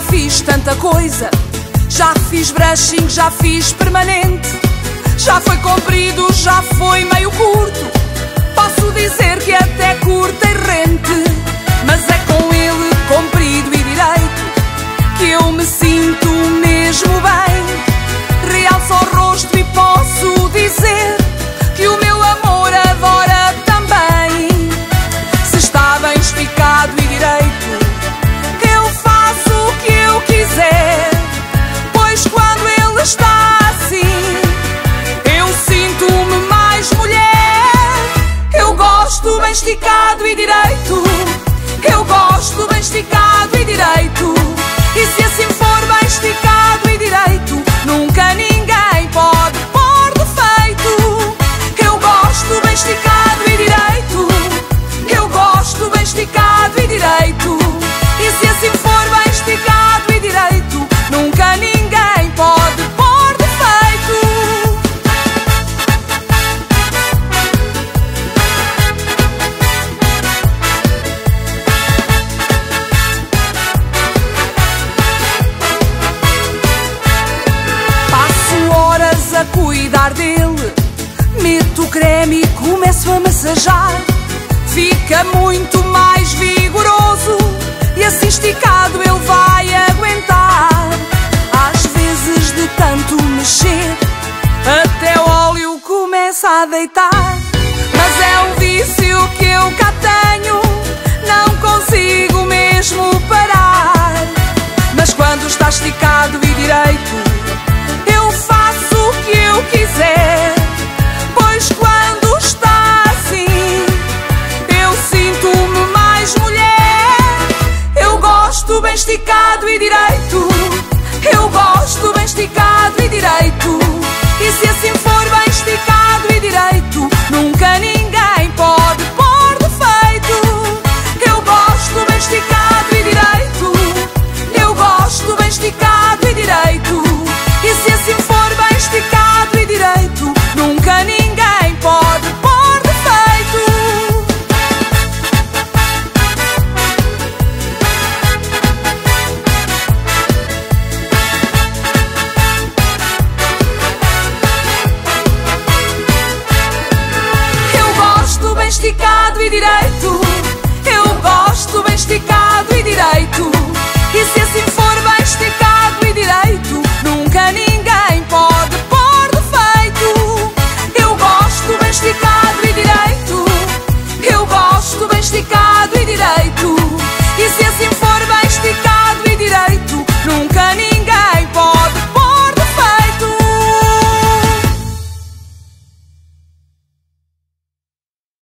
fiz tanta coisa. Já fiz brushing, já fiz permanente. Já foi comprido, já foi meio curto. Posso dizer que até curta e rente. Esticado e creme começo a massajar. Fica muito mais vigoroso. E assim esticado ele vai aguentar. Às vezes de tanto mexer, até o óleo começa a deitar. Mas é um vício que eu cá tenho. Não consigo mesmo parar. Mas quando está esticado e direito, eu faço o que eu quiser. Esticado e direito. Eu gosto bem esticado e direito. E se assim for bem bem esticado e direito. Eu gosto bem esticado e direito.